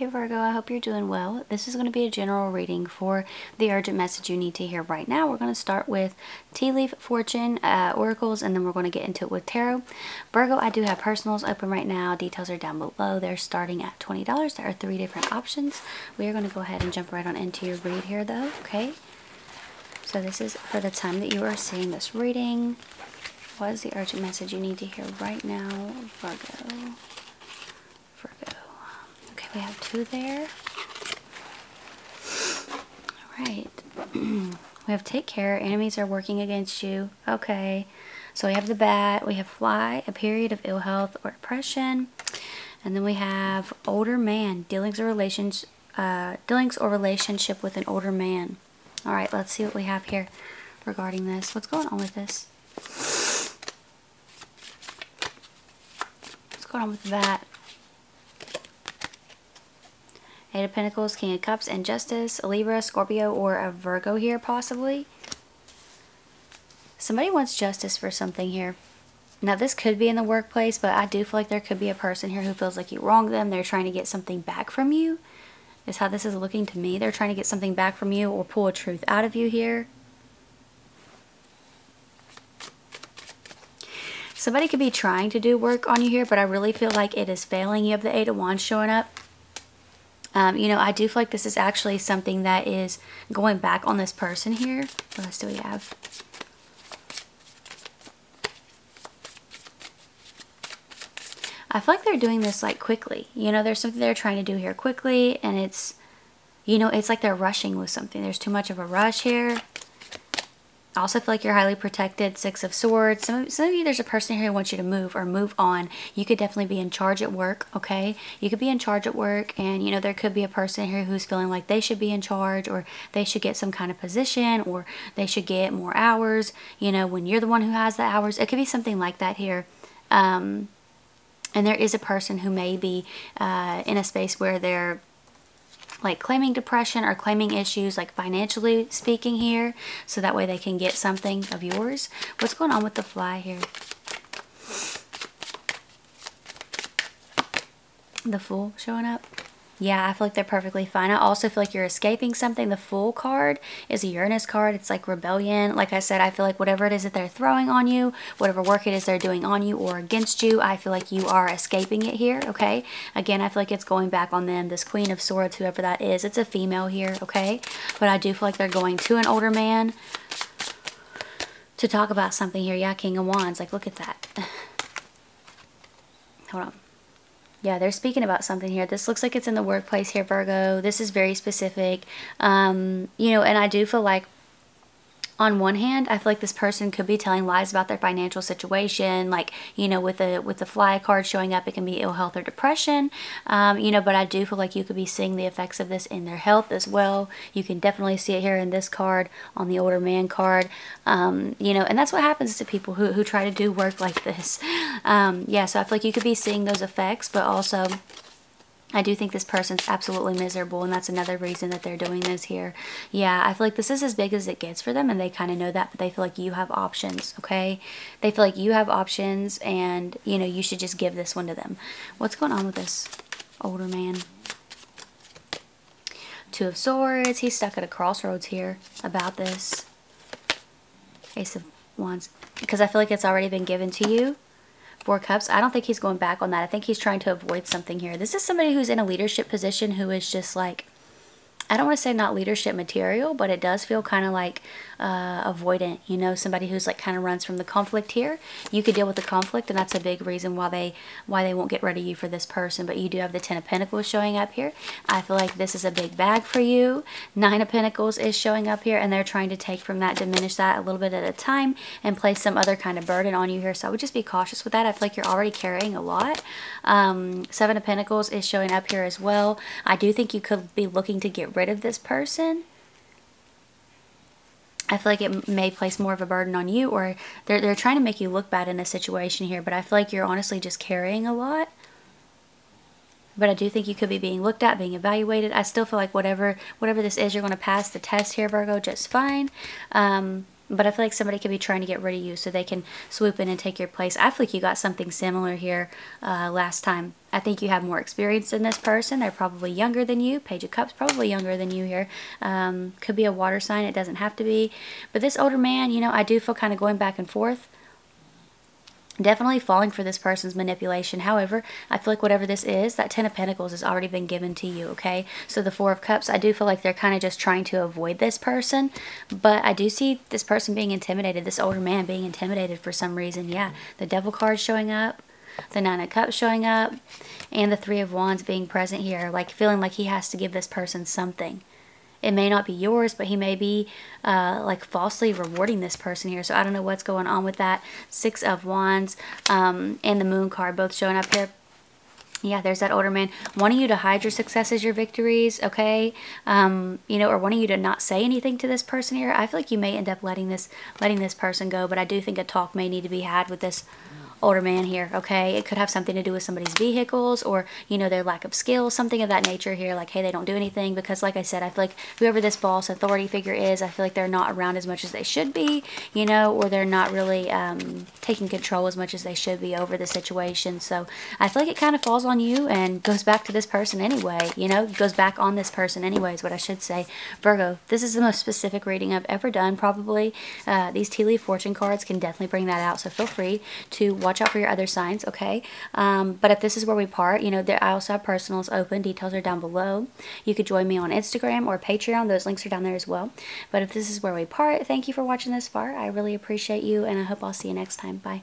Hey Virgo, I hope you're doing well. This is going to be a general reading for the urgent message you need to hear right now. We're going to start with tea leaf fortune uh, oracles and then we're going to get into it with tarot. Virgo, I do have personals open right now. Details are down below. They're starting at $20. There are three different options. We are going to go ahead and jump right on into your read here though, okay? So this is for the time that you are seeing this reading. What is the urgent message you need to hear right now, Virgo? We have two there. Alright. we have take care. Enemies are working against you. Okay. So we have the bat. We have fly. A period of ill health or depression. And then we have older man. Dealings or relations. Uh, dealings or relationship with an older man. Alright, let's see what we have here regarding this. What's going on with this? What's going on with that? Eight of Pentacles, King of Cups, and Justice, Libra, Scorpio, or a Virgo here possibly. Somebody wants justice for something here. Now this could be in the workplace, but I do feel like there could be a person here who feels like you wronged them. They're trying to get something back from you. Is how this is looking to me. They're trying to get something back from you or pull a truth out of you here. Somebody could be trying to do work on you here, but I really feel like it is failing. You have the Eight of Wands showing up. Um, you know, I do feel like this is actually something that is going back on this person here. What else do we have? I feel like they're doing this like quickly. You know, there's something they're trying to do here quickly and it's, you know, it's like they're rushing with something. There's too much of a rush here also feel like you're highly protected. Six of Swords. Some of, some of you, there's a person here who wants you to move or move on. You could definitely be in charge at work, okay? You could be in charge at work and, you know, there could be a person here who's feeling like they should be in charge or they should get some kind of position or they should get more hours, you know, when you're the one who has the hours. It could be something like that here. Um, and there is a person who may be uh, in a space where they're like claiming depression or claiming issues like financially speaking here so that way they can get something of yours. What's going on with the fly here? The fool showing up? Yeah, I feel like they're perfectly fine. I also feel like you're escaping something. The Fool card is a Uranus card. It's like rebellion. Like I said, I feel like whatever it is that they're throwing on you, whatever work it is they're doing on you or against you, I feel like you are escaping it here, okay? Again, I feel like it's going back on them. This Queen of Swords, whoever that is, it's a female here, okay? But I do feel like they're going to an older man to talk about something here. Yeah, King of Wands. Like, look at that. Hold on. Yeah, they're speaking about something here. This looks like it's in the workplace here, Virgo. This is very specific. Um, you know, and I do feel like on one hand, I feel like this person could be telling lies about their financial situation, like, you know, with the with the fly card showing up, it can be ill health or depression, um, you know, but I do feel like you could be seeing the effects of this in their health as well. You can definitely see it here in this card, on the older man card, um, you know, and that's what happens to people who, who try to do work like this. Um, yeah, so I feel like you could be seeing those effects, but also I do think this person's absolutely miserable and that's another reason that they're doing this here. Yeah, I feel like this is as big as it gets for them and they kind of know that, but they feel like you have options, okay? They feel like you have options and, you know, you should just give this one to them. What's going on with this older man? Two of Swords. He's stuck at a crossroads here about this. Ace of Wands. Because I feel like it's already been given to you. Four Cups. I don't think he's going back on that. I think he's trying to avoid something here. This is somebody who's in a leadership position who is just like I don't want to say not leadership material, but it does feel kind of like uh, avoidant. You know, somebody who's like kind of runs from the conflict here. You could deal with the conflict, and that's a big reason why they why they won't get rid of you for this person. But you do have the Ten of Pentacles showing up here. I feel like this is a big bag for you. Nine of Pentacles is showing up here, and they're trying to take from that, diminish that a little bit at a time, and place some other kind of burden on you here. So I would just be cautious with that. I feel like you're already carrying a lot. Um, Seven of Pentacles is showing up here as well. I do think you could be looking to get rid rid of this person, I feel like it may place more of a burden on you or they're, they're trying to make you look bad in a situation here, but I feel like you're honestly just carrying a lot. But I do think you could be being looked at, being evaluated. I still feel like whatever whatever this is, you're going to pass the test here, Virgo, just fine. Um, but I feel like somebody could be trying to get rid of you so they can swoop in and take your place. I feel like you got something similar here uh, last time. I think you have more experience than this person. They're probably younger than you. Page of Cups probably younger than you here. Um, could be a water sign. It doesn't have to be. But this older man, you know, I do feel kind of going back and forth definitely falling for this person's manipulation. However, I feel like whatever this is, that Ten of Pentacles has already been given to you, okay? So the Four of Cups, I do feel like they're kind of just trying to avoid this person, but I do see this person being intimidated, this older man being intimidated for some reason. Yeah, the Devil card showing up, the Nine of Cups showing up, and the Three of Wands being present here, like feeling like he has to give this person something. It may not be yours, but he may be uh, like falsely rewarding this person here. So I don't know what's going on with that. Six of Wands um, and the Moon card both showing up here. Yeah, there's that older man wanting you to hide your successes, your victories, okay? Um, you know, or wanting you to not say anything to this person here. I feel like you may end up letting this letting this person go, but I do think a talk may need to be had with this older man here, okay? It could have something to do with somebody's vehicles or, you know, their lack of skill, something of that nature here, like, hey, they don't do anything because, like I said, I feel like whoever this boss authority figure is, I feel like they're not around as much as they should be, you know, or they're not really um, taking control as much as they should be over the situation. So I feel like it kind of falls on you and goes back to this person anyway, you know, goes back on this person anyway is what I should say. Virgo, this is the most specific reading I've ever done, probably. Uh, these tea leaf fortune cards can definitely bring that out, so feel free to watch watch out for your other signs, okay? Um, but if this is where we part, you know, there, I also have personals open. Details are down below. You could join me on Instagram or Patreon. Those links are down there as well. But if this is where we part, thank you for watching this far. I really appreciate you, and I hope I'll see you next time. Bye.